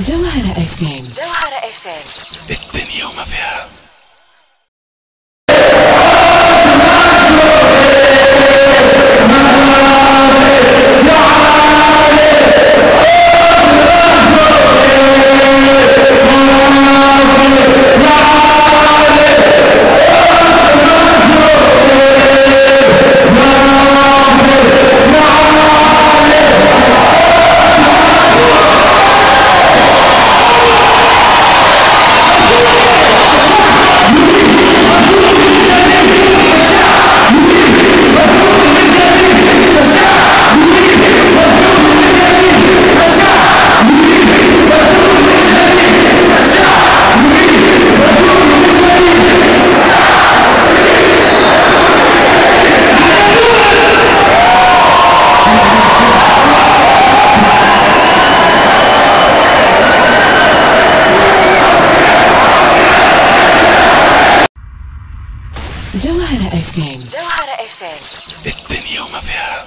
جوهرة اف ام جوهرة اف ام الدنيا وما فيها. جوهرة اف ام جوهرة اف ام الدنيا وما فيها.